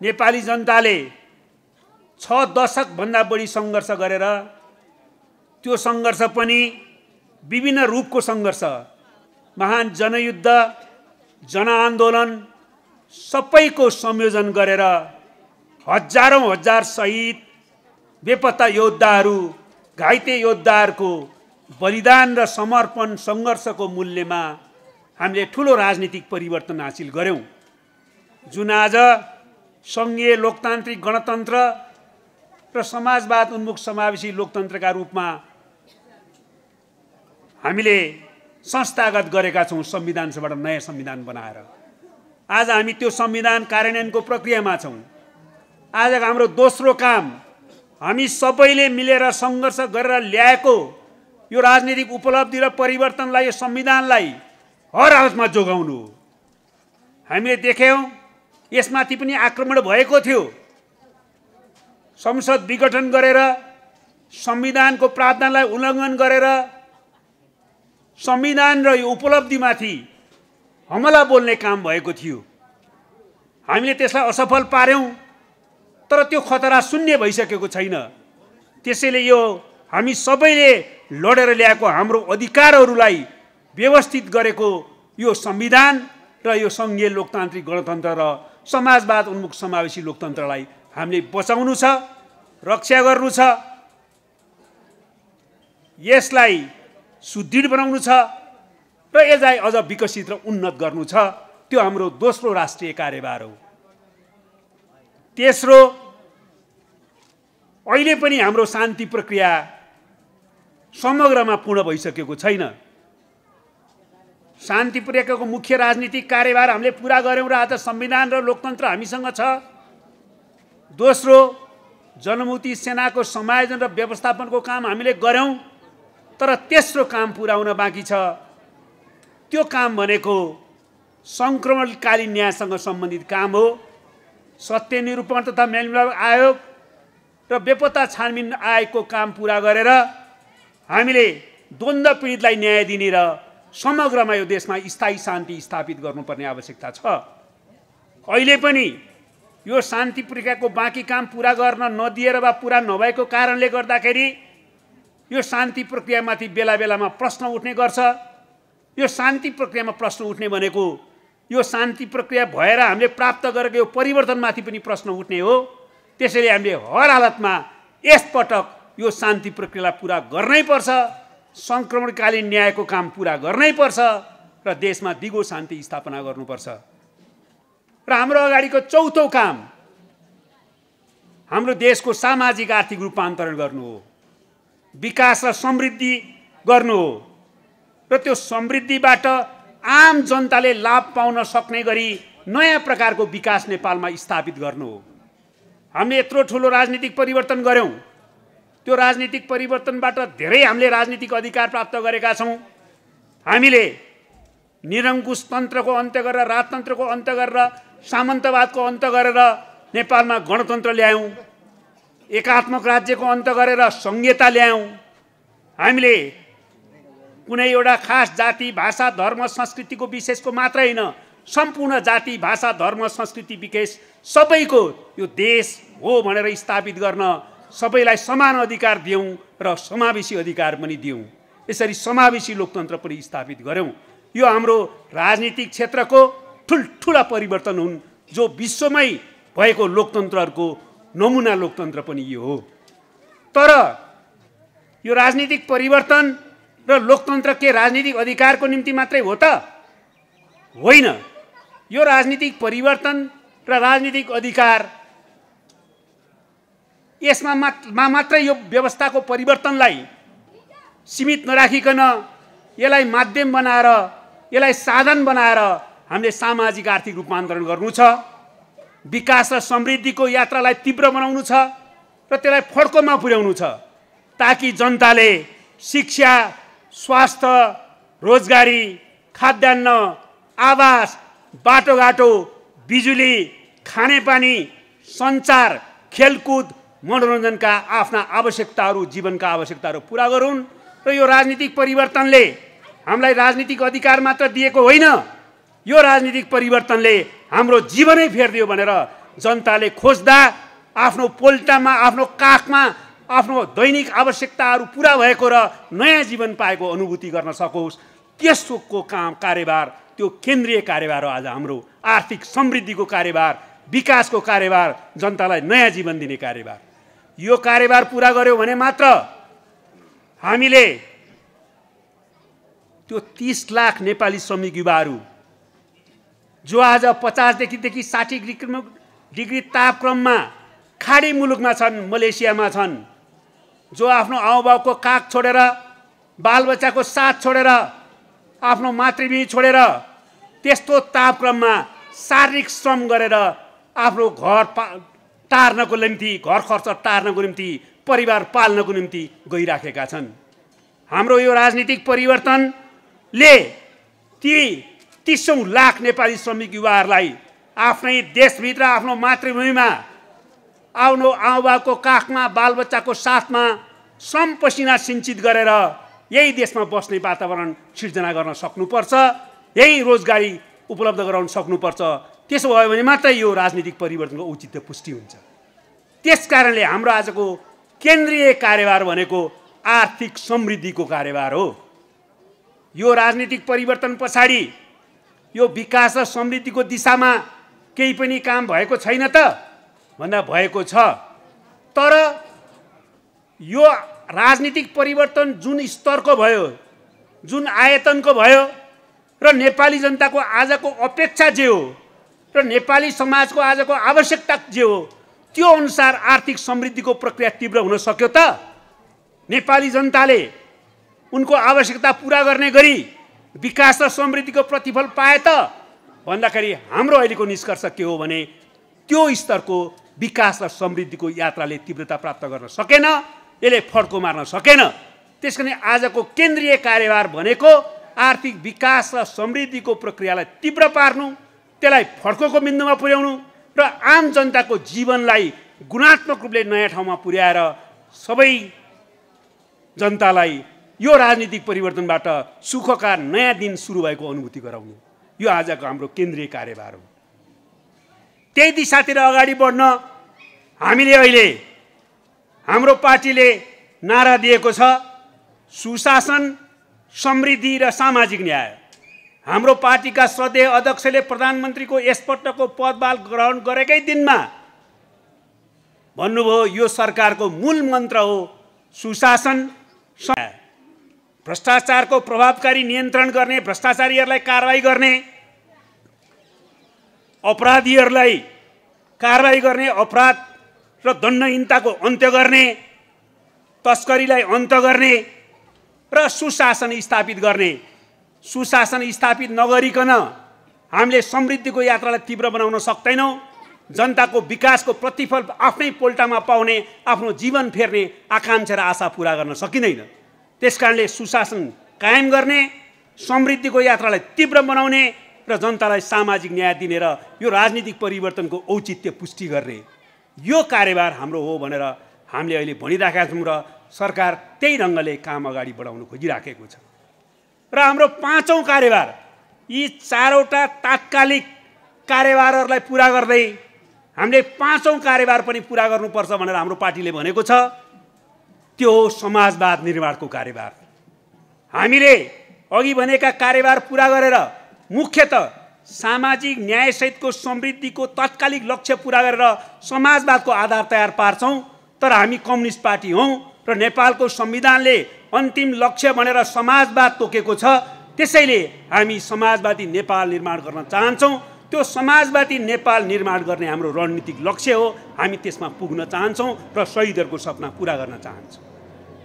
नेपाली जनताले छ दशकभन्दा बढी सङ्घर्ष गरेर त्यो सङ्घर्ष पनि विभिन्न रूपको सङ्घर्ष महान जनयुद्ध जनआन्दोलन सबैको संयोजन गरेर हजारौँ हजार सहिद बेपत्ता योद्धाहरू घाइते योद्धाहरूको बलिदान र समर्पण सङ्घर्षको मूल्यमा हामीले ठुलो राजनीतिक परिवर्तन हासिल गऱ्यौँ। जुन आज सङ्घीय लोकतान्त्रिक गणतन्त्र र समाजवाद उन्मुख समावेशी लोकतन्त्रका रूपमा हामीले संस्थागत गरेका छौँ संविधान सभाबाट नयाँ संविधान बनाएर। आज हामी त्यो संविधान कार्यान्वयनको प्रक्रियामा छौँ। आज हाम्रो दोस्रो काम हामी सबैले मिलेर सङ्घर्ष गरेर ल्याएको यो राजनीतिक उपलब्धि र परिवर्तनलाई यो संविधानलाई हर हालतमा जोगाउनु हो। हामीले देख्यौँ यसमाथि पनि आक्रमण भएको थियो। संसद विघटन गरेर संविधानको प्रावधानलाई उल्लङ्घन गरेर संविधान र यो उपलब्धिमाथि हमला बोल्ने काम भएको थियो। हामीले त्यसलाई असफल पार्यौँ। तर त्यो खतरा शून्य भइसकेको छैन। त्यसैले यो हामी सबैले लडेर ल्याएको हाम्रो अधिकारहरूलाई व्यवस्थित गरेको यो संविधान र यो सङ्घीय लोकतान्त्रिक गणतन्त्र र समाजवाद उन्मुख समावेशी लोकतन्त्रलाई हामीले बचाउनु छ रक्षा गर्नु छ यसलाई सुदृढ बनाउनु छ र यसलाई अझ विकसित र उन्नत गर्नु छ। त्यो हाम्रो दोस्रो राष्ट्रिय कार्यभार हो। तेस्रो अहिले पनि हाम्रो शान्ति प्रक्रिया समग्रमा पूर्ण भइसकेको छैन। शान्ति प्रक्रियाको मुख्य राजनीतिक कार्यभार हामीले पुरा गऱ्यौँ र आज संविधान र लोकतन्त्र हामीसँग छ। दोस्रो जनमुक्ति सेनाको समायोजन र व्यवस्थापनको काम हामीले गऱ्यौँ तर तेस्रो काम पुर्याउन बाँकी छ। त्यो काम भनेको सङ्क्रमणकालीन न्यायसँग सम्बन्धित काम हो। सत्य निरूपण तथा मेलमिलाप आयोग र बेपत्ता छानबिन आयोगको काम पुरा गरेर हामीले द्वन्द्व पीडितलाई न्याय दिने र समग्रमा यो देशमा स्थायी शान्ति स्थापित गर्नुपर्ने आवश्यकता छ। अहिले पनि यो शान्ति प्रक्रियाको बाँकी काम पुरा गर्न नदिएर वा पुरा नभएको कारणले गर्दाखेरि यो शान्ति प्रक्रियामाथि बेला बेलामा प्रश्न उठ्ने गर्छ। यो शान्ति प्रक्रियामा प्रश्न उठ्ने भनेको यो शान्ति प्रक्रिया भएर हामीले प्राप्त गरेको यो परिवर्तनमाथि पनि प्रश्न उठ्ने हो। त्यसैले हामीले हर हालतमा यसपटक यो शान्ति प्रक्रियालाई पुरा गर्नै पर्छ सङ्क्रमणकालीन न्यायको काम पुरा गर्नै पर्छ र देशमा दिगो शान्ति स्थापना गर्नुपर्छ। र हाम्रो अगाडिको चौथो काम हाम्रो देशको सामाजिक आर्थिक रूपान्तरण गर्नु हो। विकास र समृद्धि गर्नु हो। र त्यो समृद्धिबाट आम जनताले लाभ पाउन सक्ने गरी नयाँ प्रकारको विकास नेपालमा स्थापित गर्नु हो। हामीले यत्रो ठुलो राजनीतिक परिवर्तन गऱ्यौँ त्यो राजनीतिक परिवर्तनबाट धेरै हामीले राजनीतिक अधिकार प्राप्त गरेका छौँ। हामीले निरङ्कुश तन्त्रको अन्त्य गरेर राजतन्त्रको अन्त्य गरेर सामन्तवादको अन्त गरेर नेपालमा गणतन्त्र ल्यायौँ। एकात्मक राज्यको अन्त गरेर संहिता ल्यायौँ। हामीले कुनै एउटा खास जाति भाषा धर्म संस्कृतिको विशेषको मात्रै होइन। सम्पूर्ण जाति भाषा धर्म संस्कृति विशेष सबैको यो देश हो भनेर स्थापित गर्न सबैलाई समान अधिकार दियौँ र समावेशी अधिकार पनि दियौँ। यसरी समावेशी लोकतन्त्र पनि स्थापित गऱ्यौँ। यो हाम्रो राजनीतिक क्षेत्रको ठुल्ठुला परिवर्तन हुन् जो विश्वमै भएको लोकतन्त्रहरूको नमुना लोकतन्त्र पनि यो हो। तर यो राजनीतिक परिवर्तन र लोकतन्त्र के राजनीतिक अधिकारको निम्ति मात्रै हो त? होइन। यो राजनीतिक परिवर्तन र राजनीतिक अधिकार यसमा मा मात्रै यो व्यवस्थाको परिवर्तनलाई सीमित नराखिकन यसलाई माध्यम बनाएर यसलाई साधन बनाएर हामीले सामाजिक आर्थिक रूपान्तरण गर्नु छ। विकास र समृद्धिको यात्रालाई तीव्र बनाउनु छ र त्यसलाई फड्कोमा पुर्याउनु छ ताकि जनताले शिक्षा स्वास्थ्य रोजगारी खाद्यान्न आवास बाटोघाटो बिजुली खानेपानी सञ्चार खेलकुद मनोरञ्जनका आफ्ना आवश्यकताहरू जीवनका आवश्यकताहरू पुरा गरून् र यो राजनीतिक परिवर्तनले हामीलाई राजनीतिक अधिकार मात्र दिएको होइन। यो राजनीतिक परिवर्तनले हाम्रो जीवनै फेरिदियो भनेर जनताले खोज्दा आफ्नो पोल्टामा आफ्नो काखमा आफ्नो दैनिक आवश्यकताहरू पुरा भएको र नयाँ जीवन पाएको अनुभूति गर्न सकोस्। त्यसको काम कार्यभार त्यो केन्द्रीय कार्यभार हो आज हाम्रो। आर्थिक समृद्धिको कार्यभार विकासको कार्यभार जनतालाई नयाँ जीवन दिने कार्यभार। यो कार्यभार पुरा गर्यो भने मात्र हामीले त्यो तिस लाख नेपाली श्रमिक युवाहरू जो आज पचासदेखिदेखि साठी डिग्री डिग्री तापक्रममा खाडी मुलुकमा छन् मलेसियामा छन् जो आफ्नो आउबाउको काग छोडेर बालबच्चाको साथ छोडेर आफ्नो मातृभूमि छोडेर त्यस्तो तापक्रममा शारीरिक श्रम गरेर आफ्नो घर पा टार्नको निम्ति घर खर्च टार्नको निम्ति परिवार पाल्नको निम्ति गइराखेका छन्। हाम्रो यो राजनीतिक परिवर्तनले ती तिसौँ लाख नेपाली श्रमिक युवाहरूलाई आफ्नै देशभित्र आफ्नो मातृभूमिमा आफ्नो आउबाको काखमा बालबच्चाको साथमा श्रम पसिना सिन्चित गरेर यही देशमा बस्ने वातावरण सिर्जना गर्न सक्नुपर्छ यही रोजगारी उपलब्ध गराउन सक्नुपर्छ। त्यसो भयो भने मात्रै यो राजनीतिक परिवर्तनको औचित्य पुष्टि हुन्छ। त्यस कारणले हाम्रो आजको केन्द्रीय कार्यभार भनेको आर्थिक समृद्धिको कार्यभार हो। यो राजनीतिक परिवर्तन पछाडि यो विकास र समृद्धिको दिशामा केही पनि काम भएको छैन त? भन्दा भएको छ। तर यो राजनीतिक परिवर्तन जुन स्तरको भयो जुन आयतनको भयो र नेपाली जनताको आजको अपेक्षा जे हो र नेपाली समाजको आजको आवश्यकता जे हो त्यो अनुसार आर्थिक समृद्धिको प्रक्रिया तीव्र हुन सक्यो त। नेपाली जनताले उनको आवश्यकता पुरा गर्ने गरी विकास र समृद्धिको प्रतिफल पाए त भन्दाखेरि हाम्रो अहिलेको निष्कर्ष के हो भने त्यो स्तरको विकास र समृद्धिको यात्राले तीव्रता प्राप्त गर्न सकेन यसले फड्को मार्न सकेन। त्यस कारण आजको केन्द्रीय कार्यभार भनेको आर्थिक विकास र समृद्धिको प्रक्रियालाई तीव्र पार्नु त्यसलाई फड्कोको बिन्दुमा पुर्याउनु र आम जनताको जीवनलाई गुणात्मक रूपले नयाँ ठाउँमा पुर्याएर सबै जनतालाई यो राजनीतिक परिवर्तनबाट सुखका नयाँ दिन सुरु भएको अनुभूति गराउनु। यो आजको हाम्रो केन्द्रीय कार्यभार हो। त्यही दिशातिर अगाडि बढ्न हामीले अहिले हाम्रो पार्टीले नारा दिएको छ। सुशासन समृद्धि र सामाजिक न्याय। हाम्रो पार्टीका श्रद्धेय अध्यक्षले प्रधानमन्त्रीको यसपटकको पदभार ग्रहण गरेकै दिनमा भन्नुभयो यो सरकारको मूल मन्त्र हो सुशासन भ्रष्टाचारको प्रभावकारी नियन्त्रण गर्ने भ्रष्टाचारीहरूलाई कारवाही गर्ने। अपराधीहरूलाई कारवाही गर्ने अपराध र दण्डहीनताको अन्त्य गर्ने तस्करीलाई अन्त गर्ने र सुशासन स्थापित गर्ने। सुशासन स्थापित नगरिकन हामीले समृद्धिको यात्रालाई तीव्र बनाउन सक्दैनौँ। जनताको विकासको प्रतिफल आफ्नै पोल्टामा पाउने आफ्नो जीवन फेर्ने आकाङ्क्षा र आशा पुरा गर्न सकिँदैन। त्यस कारणले सुशासन कायम गर्ने समृद्धिको यात्रालाई तीव्र बनाउने र जनतालाई सामाजिक न्याय दिने र यो राजनीतिक परिवर्तनको औचित्य पुष्टि गर्ने यो कार्यभार हाम्रो हो भनेर हामीले अहिले भनिराखेका छौँ र सरकार त्यही ढङ्गले काम अगाडि बढाउन खोजिराखेको छ। र हाम्रो पाँचौँ कार्यभार यी चारवटा तात्कालिक कार्यभारहरूलाई पुरा गर्दै हामीले पाँचौँ कार्यभार पनि पुरा गर्नुपर्छ भनेर हाम्रो पार्टीले भनेको छ। त्यो हो समाजवाद निर्माणको कार्यभार। हामीले अघि भनेका कार्यभार पुरा गरेर मुख्यत सामाजिक न्यायसहितको समृद्धिको तात्कालिक लक्ष्य पुरा गरेर समाजवादको आधार तयार पार्छौँ। तर हामी कम्युनिस्ट पार्टी हौँ र नेपालको संविधानले अन्तिम लक्ष्य भनेर समाजवाद तोकेको छ। त्यसैले हामी समाजवादी नेपाल निर्माण गर्न चाहन्छौँ। त्यो समाजवादी नेपाल निर्माण गर्ने हाम्रो रणनीतिक लक्ष्य हो। हामी त्यसमा पुग्न चाहन्छौँ र शहीदहरूको सपना पुरा गर्न चाहन्छौँ।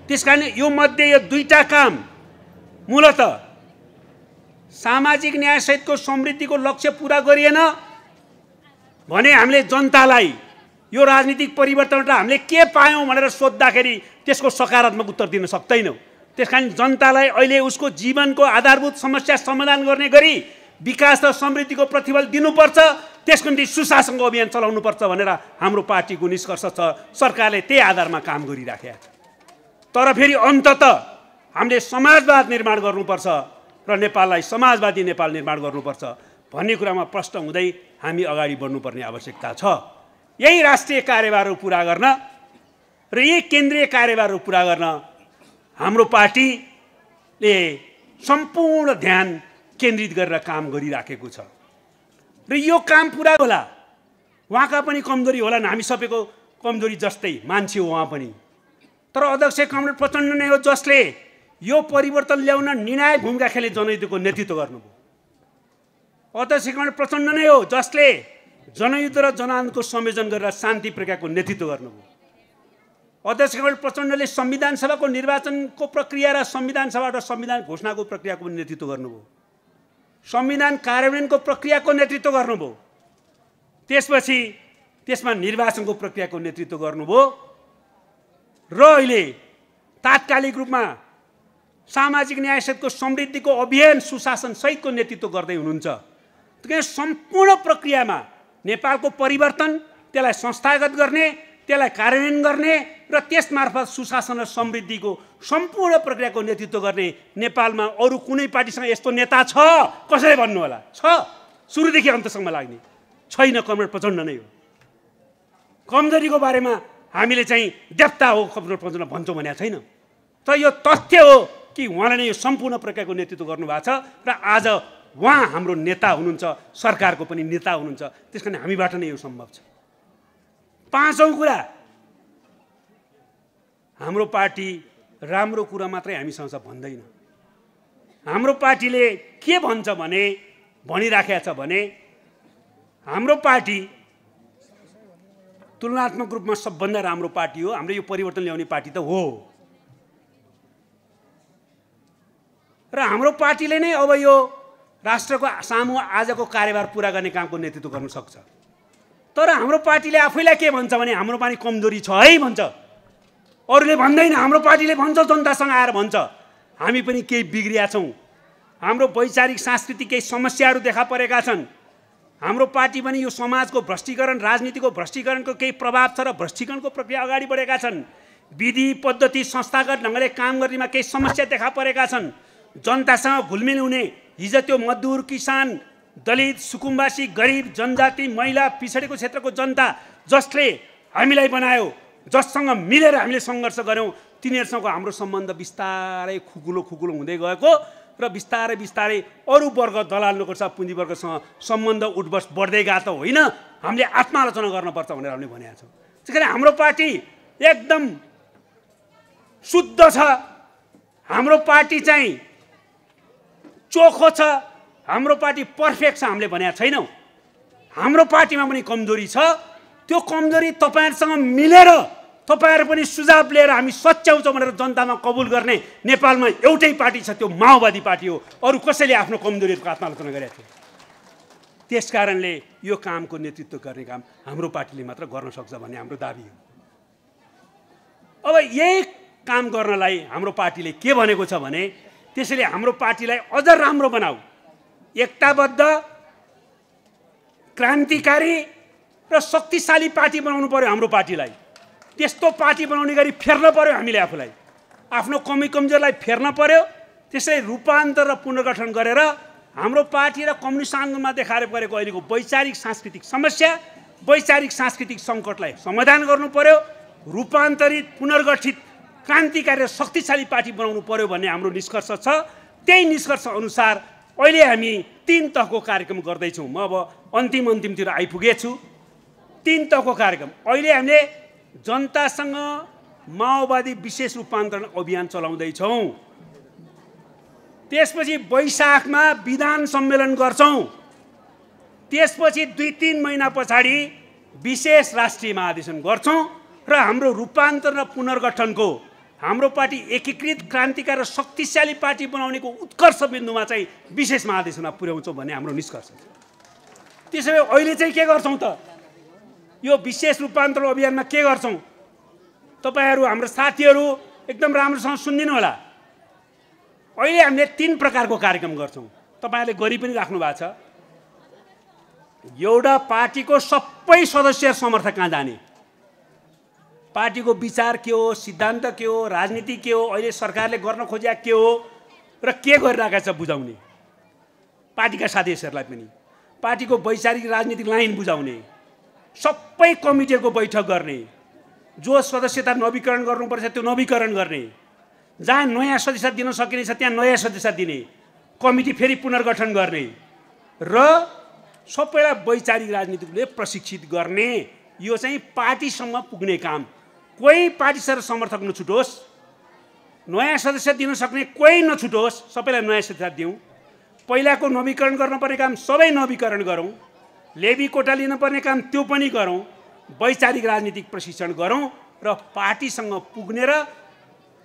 त्यस कारण यो मध्ये यो दुईवटा काम मूलत सामाजिक न्यायसहितको समृद्धिको लक्ष्य पुरा गरिएन भने हामीले जनतालाई यो राजनीतिक परिवर्तनबाट हामीले के पायौँ भनेर सोद्धाखेरि त्यसको सकारात्मक उत्तर दिन सक्दैनौँ। त्यस कारण जनतालाई अहिले उसको जीवनको आधारभूत समस्या समाधान गर्ने गरी विकास र समृद्धिको प्रतिफल दिनुपर्छ त्यसको निम्ति सुशासनको अभियान चलाउनुपर्छ भनेर हाम्रो पार्टीको निष्कर्ष छ। सरकारले त्यही आधारमा काम गरिराखेका तर फेरि अन्तत हामीले समाजवाद निर्माण गर्नुपर्छ। र नेपाललाई समाजवादी नेपाल निर्माण गर्नुपर्छ भन्ने कुरामा प्रश्न हुँदै हामी अगाडि बढ्नुपर्ने आवश्यकता छ। यही राष्ट्रिय कार्यभारहरू पुरा गर्न र यही केन्द्रीय कार्यभारहरू पुरा गर्न हाम्रो पार्टीले सम्पूर्ण ध्यान केन्द्रित गरेर काम गरिराखेको छ। र यो काम पुरा होला। उहाँका पनि कमजोरी होला हामी सबैको कमजोरी जस्तै मान्छे हो उहाँ पनि। तर अध्यक्ष कमरेड प्रचण्ड नै हो जसले यो परिवर्तन ल्याउन निर्णायक भूमिका खेले जनयुद्धको नेतृत्व गर्नुभयो। अध्यक्ष प्रचण्ड नै हो जसले जनयुद्ध र जनआन्दोलनको संयोजन गरेर शान्ति प्रक्रियाको नेतृत्व गर्नुभयो। अध्यक्ष प्रचण्डले संविधान सभाको निर्वाचनको प्रक्रिया र संविधान सभाबाट संविधान घोषणाको प्रक्रियाको नेतृत्व गर्नुभयो। संविधान कार्यान्वयनको प्रक्रियाको नेतृत्व गर्नुभयो। त्यसपछि त्यसमा निर्वाचनको प्रक्रियाको नेतृत्व गर्नुभयो। र अहिले तात्कालिक रूपमा सामाजिक न्यायसहितको समृद्धिको अभियान सुशासन सहितको नेतृत्व गर्दै हुनुहुन्छ। किन सम्पूर्ण प्रक्रियामा नेपालको परिवर्तन त्यसलाई संस्थागत गर्ने त्यसलाई कार्यान्वयन गर्ने र त्यसमार्फत सुशासन र समृद्धिको सम्पूर्ण प्रक्रियाको नेतृत्व गर्ने नेपालमा अरू कुनै पार्टीसँग यस्तो नेता छ? कसैले भन्नु होला? छ। सुरुदेखि अन्तसम्म लाग्ने। छैन कमरेड प्रचण्ड नै हो। कमजोरीको बारेमा हामीले चाहिँ देवता हो कमरेड प्रचण्ड भन्छौँ भनेको छैन। तर यो तथ्य हो कि उहाँले नै यो सम्पूर्ण प्रक्रियाको नेतृत्व गर्नुभएको छ र आज उहाँ हाम्रो नेता हुनुहुन्छ सरकारको पनि नेता हुनुहुन्छ त्यस कारण हामीबाट नै यो सम्भव छ। पाँचौँ कुरा हाम्रो पार्टी राम्रो कुरा मात्रै हामीसँग भन्दैन। हाम्रो पार्टीले के भन्छ भने भनिराखेका छ भने हाम्रो पार्टी तुलनात्मक रूपमा सबभन्दा राम्रो पार्टी हो। हाम्रो यो परिवर्तन ल्याउने पार्टी त हो। र हाम्रो पार्टीले नै अब यो राष्ट्रको सामु आजको कार्यभार पुरा गर्ने कामको नेतृत्व गर्न सक्छ। तर हाम्रो पार्टीले आफैलाई के भन्छ भने हाम्रो पार्टी कमजोरी छ है भन्छ। अरूले भन्दैन हाम्रो पार्टीले भन्छ जनतासँग आएर भन्छ। हामी पनि केही बिग्रिया छौँ। हाम्रो वैचारिक सांस्कृतिक केही समस्याहरू देखा परेका छन्। हाम्रो पार्टी पनि यो समाजको भ्रष्टीकरण राजनीतिको भ्रष्टीकरणको केही प्रभाव छ र भ्रष्टीकरणको प्रक्रिया अगाडि बढेका छन्। विधि पद्धति संस्थागत ढङ्गले काम गर्नेमा केही समस्या देखा परेका छन्। जनतासँग घुलमिल हुने हिजो त्यो मजदुर किसान दलित सुकुम्बासी गरिब जनजाति महिला पिछडेको क्षेत्रको जनता जसले हामीलाई बनायो जससँग मिलेर हामीले सङ्घर्ष गऱ्यौँ तिनीहरूसँग हाम्रो सम्बन्ध बिस्तारै खुकुलो खुकुलो हुँदै गएको र बिस्तारै बिस्तारै अरू वर्ग दलाल नोकरसा पुँजीवर्गसँग सम्बन्ध उठबस बढ्दै गएको त होइन। हामीले आत्मालोचना गर्नुपर्छ भनेर हामीले भनेका छौँ। त्यस कारण हाम्रो पार्टी एकदम शुद्ध छ। हाम्रो पार्टी चाहिँ चोखो छ हाम्रो पार्टी पर्फेक्ट छ हामीले भनेको छैनौँ। हाम्रो पार्टीमा पनि कमजोरी छ। त्यो कमजोरी तपाईँहरूसँग मिलेर तपाईँहरू पनि सुझाव लिएर हामी सच्याउँछौँ भनेर जनतामा कबुल गर्ने नेपालमा एउटै पार्टी छ त्यो माओवादी पार्टी हो। अरू कसैले आफ्नो कमजोरीहरूको आत्मालोचना गरेका थिए। त्यस कारणले यो कामको नेतृत्व गर्ने काम हाम्रो पार्टीले मात्र गर्न सक्छ भन्ने हाम्रो दाबी हो। अब यही काम गर्नलाई हाम्रो पार्टीले के भनेको छ भने त्यसैले हाम्रो पार्टीलाई अझ राम्रो बनाऊ। एकताबद्ध क्रान्तिकारी र शक्तिशाली पार्टी बनाउनु पर्यो हाम्रो पार्टीलाई। त्यस्तो पार्टी बनाउने गरी फेर्न पर्यो हामीले आफूलाई। आफ्नो कमी कमजोरलाई फेर्न पर्यो। त्यसै रूपान्तर र पुनर्गठन गरेर हाम्रो पार्टी र कम्युनिस्ट आन्दोलनमा देखाएर परेको अहिलेको वैचारिक सांस्कृतिक समस्या वैचारिक सांस्कृतिक सङ्कटलाई समाधान गर्नु पर्यो। रूपान्तरित पुनर्गठित क्रान्तिकारी र शक्तिशाली पार्टी बनाउनु पर्यो भन्ने हाम्रो निष्कर्ष छ। त्यही निष्कर्ष अनुसार अहिले हामी तिन तहको कार्यक्रम गर्दैछौँ। म अब अन्तिम अन्तिमतिर आइपुगेछु। तिन तहको कार्यक्रम। अहिले हामीले जनतासँग माओवादी विशेष रूपान्तरण अभियान चलाउँदैछौँ। त्यसपछि वैशाखमा विधान सम्मेलन गर्छौँ। त्यसपछि दुई तिन महिना पछाडि विशेष राष्ट्रिय महाधिवेशन गर्छौँ र हाम्रो रूपान्तरण र पुनर्गठनको हाम्रो पार्टी एकीकृत क्रान्तिकारी र शक्तिशाली पार्टी बनाउनेको उत्कर्ष बिन्दुमा चाहिँ विशेष महाधिवेशनमा पुर्याउँछौँ भन्ने हाम्रो निष्कर्ष छ। त्यसो भए अहिले चाहिँ के गर्छौँ त? यो विशेष रूपान्तरण अभियानमा के गर्छौँ? तपाईँहरू हाम्रो साथीहरू एकदम राम्रोसँग सुनिदिनु होला। अहिले हामीले तिन प्रकारको कार्यक्रम गर्छौँ। तपाईँहरूले गरि पनि राख्नु भएको छ। एउटा पार्टीको सबै सदस्य समर्थक कहाँ जाने? पार्टीको विचार के हो सिद्धान्त के हो राजनीति के हो अहिले सरकारले गर्न खोजेका के हो र के गरिरहेका छ बुझाउने? पार्टीका साथीहरूलाई पनि। पार्टीको वैचारिक राजनीतिक लाइन बुझाउने। सबै कमिटीहरूको बैठक गर्ने। जो सदस्यता नवीकरण गर्नुपर्छ त्यो नवीकरण गर्ने। जहाँ नयाँ सदस्यता दिन सकिनेछ त्यहाँ नयाँ सदस्यता दिने। कमिटी फेरि पुनर्गठन गर्ने र सबैलाई वैचारिक राजनीतिले प्रशिक्षित गर्ने। यो चाहिँ पार्टीसम्म पुग्ने काम। कोही पार्टी सर समर्थक नछुटोस्। नयाँ सदस्य दिन सक्ने कोही नछुटोस् सबैलाई नयाँ सदस्यता दिउँ। पहिलाको नवीकरण गर्नुपर्ने काम सबै नवीकरण गरौँ। लेबी कोटा लिनुपर्ने काम त्यो पनि गरौँ। वैचारिक राजनीतिक प्रशिक्षण गरौँ र पार्टीसँग पुग्ने र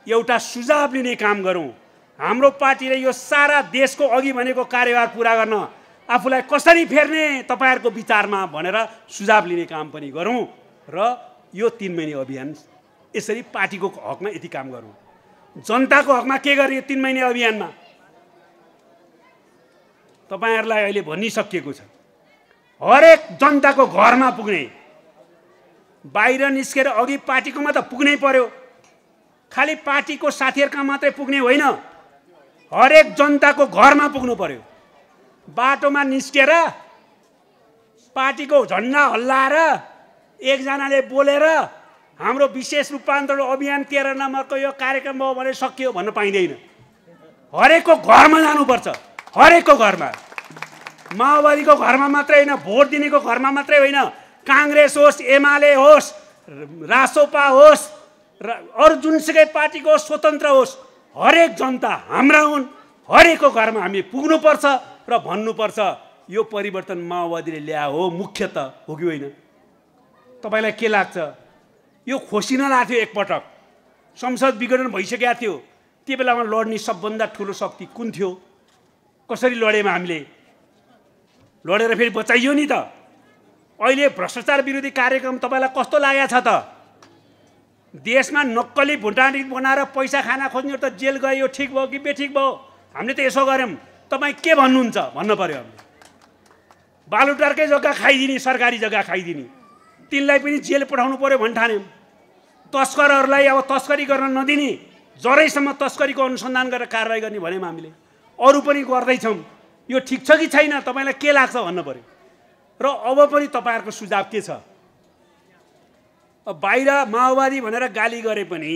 एउटा सुझाव लिने काम गरौँ। हाम्रो पार्टीले यो सारा देशको अघि भनेको कार्यभार पुरा गर्न आफूलाई कसरी फेर्ने तपाईँहरूको विचारमा भनेर सुझाव लिने काम पनि गरौँ र यो तिन महिने अभियान यसरी पार्टीको हकमा यति काम गरौँ। जनताको हकमा के गर्ने तिन महिने अभियानमा? तपाईँहरूलाई अहिले भनिसकिएको छ। हरेक जनताको घरमा पुग्ने बाहिर निस्केर अघि पार्टीकोमा त पुग्नै पर्यो। खालि पार्टीको साथीहरूका मात्रै पुग्ने होइन। हरेक जनताको घरमा पुग्नु पर्यो। बाटोमा निस्केर पार्टीको झन्डा हल्लाएर एकजनाले बोलेर हाम्रो विशेष रूपान्तरण अभियान तेह्र नम्बरको यो कार्यक्रम हो भने सकियो भन्न पाइँदैन। हरेकको घरमा जानुपर्छ। हरेकको घरमा। माओवादीको घरमा मात्रै होइन भोट दिनेको घरमा मात्रै होइन। काङ्ग्रेस होस् एमाले होस् रासोपा होस् र अरू जुनसुकै पार्टीको स्वतन्त्र होस् हरेक जनता हाम्रा हुन्। हरेकको घरमा हामी पुग्नुपर्छ र भन्नुपर्छ यो परिवर्तन माओवादीले ल्या हो त हो कि होइन? तपाईँलाई के लाग्छ? यो खोसिन लाग्थ्यो एकपटक। संसद विघटन भइसकेका थियो। त्यो बेलामा लड्ने सबभन्दा ठुलो शक्ति कुन थियो? कसरी लड्यौँ हामीले? लडेर फेरि बचाइयो नि त। अहिले भ्रष्टाचार विरोधी कार्यक्रम तपाईँलाई कस्तो लागेको छ त? देशमा नक्कली भुटानी बनाएर पैसा खाना खोज्ने त जेल गयो ठिक भयो कि बेठिक भयो? हामीले त यसो गऱ्यौँ। तपाईँ के भन्नुहुन्छ? भन्नु पऱ्यो हामीले बालुटारकै जग्गा खाइदिने सरकारी जग्गा खाइदिने। तिनलाई पनि जेल पठाउनु पऱ्यो भन्ने ठान्यौँ तस्करहरूलाई अब तस्करी गर्न नदिने जरैसम्म तस्करीको अनुसन्धान गरेर कारवाही गर्ने भन्यौँ हामीले। अरू पनि गर्दैछौँ। यो ठिक छ कि छैन तपाईँलाई के लाग्छ भन्नु पऱ्यो र अब पनि तपाईँहरूको सुझाव के छ? बाहिर माओवादी भनेर गाली गरे पनि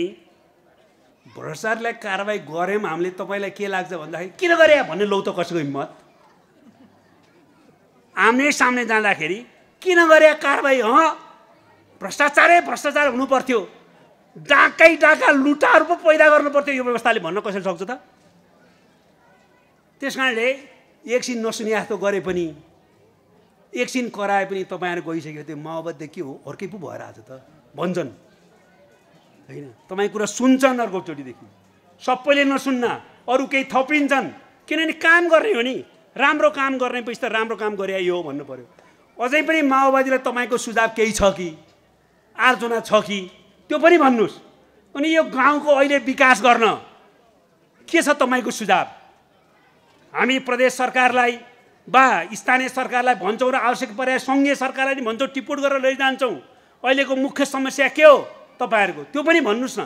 भ्रष्टाचारलाई कारवाही गऱ्यौँ हामीले तपाईँलाई के लाग्छ भन्दाखेरि किन गरे भन्ने लौ त कसैको हिम्मत? आम्ने सामने जाँदाखेरि किन गरे कारवाही हँ? भ्रष्टाचारै भ्रष्टाचार हुनु पर्थ्यो डाकै डाका लुटाहरू पो पैदा गर्नु पर्थ्यो यो व्यवस्थाले भन्न कसरी सक्छ त? त्यस कारणले एकछिन नसुने जस्तो गरे पनि एकछिन कराए पनि तपाईँहरू गइसक्यो त्यो माओवादी के हो अर्कै पो भएर आज त। भन्छन्। होइन? तपाईँ कुरा सुन्छन् अर्कोचोटिदेखि सबैले नसुन्न अरू केही थपिन्छन्। किनभने काम गर्ने हो नि। राम्रो काम गर्ने पछि त राम्रो काम गरे यो भन्नु पऱ्यो अझै पनि माओवादीलाई तपाईँको सुझाव केही छ कि? आर्जना छ कि? त्यो पनि भन्नुहोस्। अनि यो गाउँको अहिले विकास गर्न के छ तपाईँको सुझाव? हामी प्रदेश सरकारलाई वा स्थानीय सरकारलाई भन्छौँ र आवश्यक परे सङ्घीय सरकारलाई पनि भन्छौँ टिपोट गरेर लैजान्छौँ। अहिलेको मुख्य समस्या के हो तपाईँहरूको? त्यो पनि भन्नुहोस् न।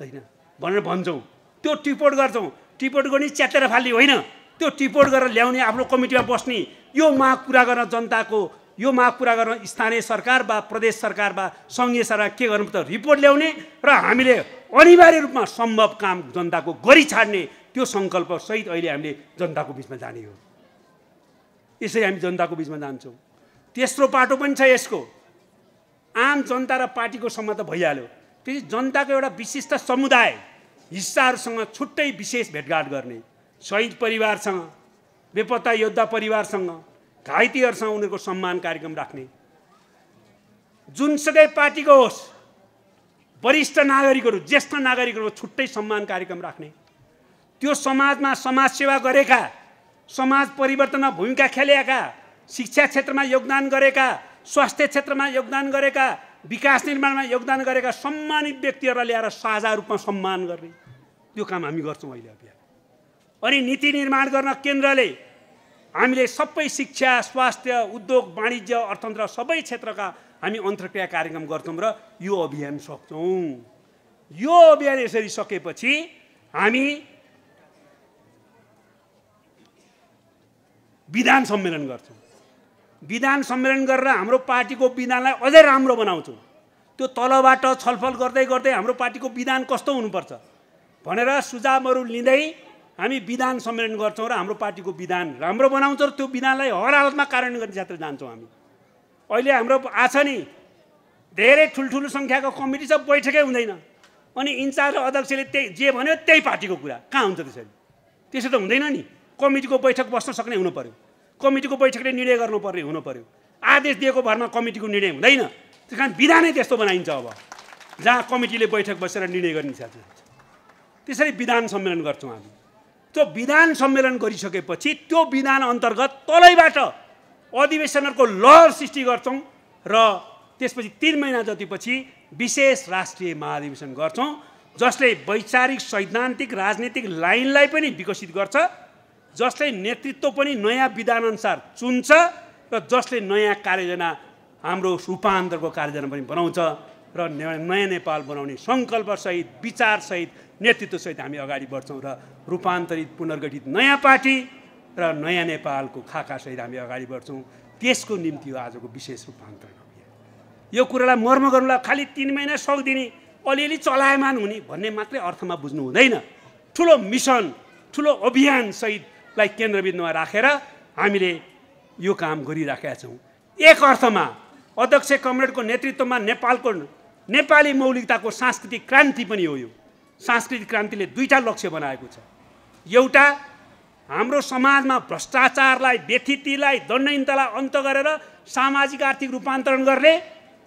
होइन भनेर भन्छौँ। त्यो टिपोट गर्छौँ। टिपोट गर्ने च्यातेर फाल्ने होइन। त्यो टिपोट गरेर ल्याउने आफ्नो कमिटीमा बस्ने यो माग पुरा गर्न जनताको यो माग पुरा गर्न स्थानीय सरकार वा प्रदेश सरकार वा सङ्घीय सरकार के गर्नु त रिपोर्ट ल्याउने र हामीले अनिवार्य रूपमा सम्भव काम जनताको गरी छाड्ने त्यो सङ्कल्पसहित अहिले हामीले जनताको बिचमा जाने हो। यसरी हामी जनताको बिचमा जान्छौँ। तेस्रो पाटो पनि छ यसको। आम जनता र पार्टीको सम्म त भइहाल्यो। फेरि जनताको एउटा विशिष्ट समुदाय हिस्साहरूसँग छुट्टै विशेष भेटघाट गर्ने शहीद परिवारसँग बेपत्ता योद्धा परिवारसँग घाइतेहरूसँग उनीहरूको सम्मान कार्यक्रम राख्ने। जुनसुकै पार्टीको होस् वरिष्ठ नागरिकहरू ज्येष्ठ नागरिकहरूको छुट्टै सम्मान कार्यक्रम राख्ने। त्यो समाजमा समाजसेवा गरेका समाज परिवर्तनमा भूमिका खेलेका शिक्षा क्षेत्रमा योगदान गरेका स्वास्थ्य क्षेत्रमा योगदान गरेका विकास निर्माणमा योगदान गरेका सम्मानित व्यक्तिहरूलाई ल्याएर साझा रूपमा सम्मान गर्ने। त्यो काम हामी गर्छौँ अहिले अभियान। अनि नीति निर्माण गर्न केन्द्रले हामीले सबै शिक्षा स्वास्थ्य उद्योग वाणिज्य अर्थतन्त्र सबै क्षेत्रका हामी अन्तर्क्रिया कार्यक्रम गर्छौँ र यो अभियान सक्छौँ। यो अभियान यसरी सकेपछि हामी विधान सम्मेलन गर्छौँ। विधान सम्मेलन गरेर हाम्रो पार्टीको विधानलाई अझै राम्रो बनाउँछौँ। त्यो तलबाट छलफल गर्दै गर्दै हाम्रो पार्टीको विधान कस्तो हुनुपर्छ भनेर सुझावहरू लिँदै हामी विधान सम्मेलन गर्छौँ र हाम्रो पार्टीको विधान राम्रो बनाउँछौँ र त्यो विधानलाई हर हालतमा कार्यान्वयन गर्ने यात्रा जान्छौँ हामी। अहिले हाम्रो आछ नि धेरै ठुल्ठुलो सङ्ख्याको कमिटी छ बैठकै हुँदैन। अनि इन्चार्ज अध्यक्षले त्यही जे भन्यो त्यही पार्टीको कुरा। कहाँ हुन्छ त्यसरी? त्यसो त हुँदैन नि। कमिटीको बैठक बस्न सक्ने हुनु पऱ्यो कमिटीको बैठकले निर्णय गर्नुपर्ने हुनु पऱ्यो आदेश दिएको भरमा कमिटीको निर्णय हुँदैन। त्यस कारण विधानै त्यस्तो बनाइन्छ अब। जहाँ कमिटीले बैठक बसेर निर्णय गर्ने त्यसरी विधान सम्मेलन गर्छौँ हामी। त्यो विधान सम्मेलन गरिसकेपछि त्यो विधान अन्तर्गत तलैबाट अधिवेशनहरूको लहर सृष्टि गर्छौँ र त्यसपछि तिन महिना जतिपछि विशेष राष्ट्रिय महाधिवेशन गर्छौँ जसले वैचारिक सैद्धान्तिक राजनीतिक लाइनलाई पनि विकसित गर्छ जसले नेतृत्व पनि नयाँ विधानअनुसार चुन्छ र जसले नयाँ कार्ययोजना हाम्रो रूपान्तरको कार्ययोजना पनि बनाउँछ र नयाँ नेपाल बनाउने सङ्कल्पसहित विचारसहित नेतृत्वसहित हामी अगाडि बढ्छौँ र रूपान्तरित पुनर्गठित नयाँ पार्टी र नयाँ नेपालको खाकासहित हामी अगाडि बढ्छौँ। त्यसको निम्ति हो आजको विशेष रूपान्तरण अभियान। यो कुरालाई मर्म गर्नुलाई खालि तिन महिना सक्दिने अलिअलि चलायमान हुने भन्ने मात्रै अर्थमा बुझ्नु हुँदैन। ठुलो मिसन ठुलो अभियानसहित लाई केन्द्रबिन्दुमा राखेर हामीले यो काम गरिराखेका छौँ। एक अर्थमा अध्यक्ष कमरेडको नेतृत्वमा नेपालको नेपाली मौलिकताको सांस्कृतिक क्रान्ति पनि हो यो। सांस्कृतिक क्रान्तिले दुईवटा लक्ष्य बनाएको छ। एउटा हाम्रो समाजमा भ्रष्टाचारलाई व्यथितिलाई दण्डहीनतालाई अन्त गरेर सामाजिक आर्थिक रूपान्तरण गर्ने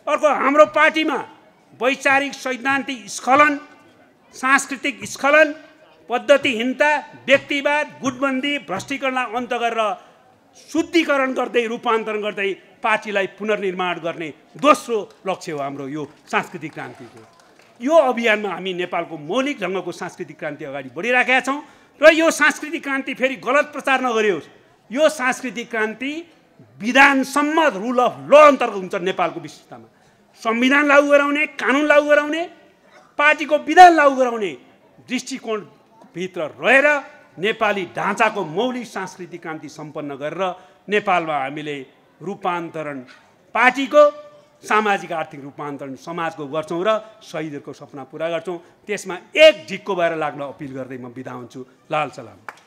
अर्को हाम्रो पार्टीमा वैचारिक सैद्धान्तिक स्खलन सांस्कृतिक स्खलन पद्धतिहीनता व्यक्तिवाद गुटबन्दी भ्रष्टीकरणलाई अन्त गरेर शुद्धिकरण गर्दै रूपान्तरण गर्दै पार्टीलाई पुनर्निर्माण गर्ने दोस्रो लक्ष्य हो हाम्रो यो सांस्कृतिक क्रान्तिको यो अभियानमा हामी नेपालको मौलिक ढङ्गको सांस्कृतिक क्रान्ति अगाडि बढिराखेका छौँ र यो सांस्कृतिक क्रान्ति फेरि गलत प्रचार नगरियोस्। यो सांस्कृतिक क्रान्ति विधान सम्मत रुल अफ ल अन्तर्गत हुन्छ नेपालको विशेषतामा। संविधान लागू गराउने कानुन लागू गराउने पार्टीको विधान लागू गराउने दृष्टिकोणभित्र रहेर नेपाली ढाँचाको मौलिक सांस्कृतिक क्रान्ति सम्पन्न गरेर नेपालमा हामीले रूपान्तरण पार्टीको सामाजिक आर्थिक रूपान्तरण समाजको गर्छौँ र शहीदहरूको सपना पुरा गर्छौँ। त्यसमा एक ढिक्को भएर लाग्न अपिल गर्दै म बिदा हुन्छु। लाल सलाम।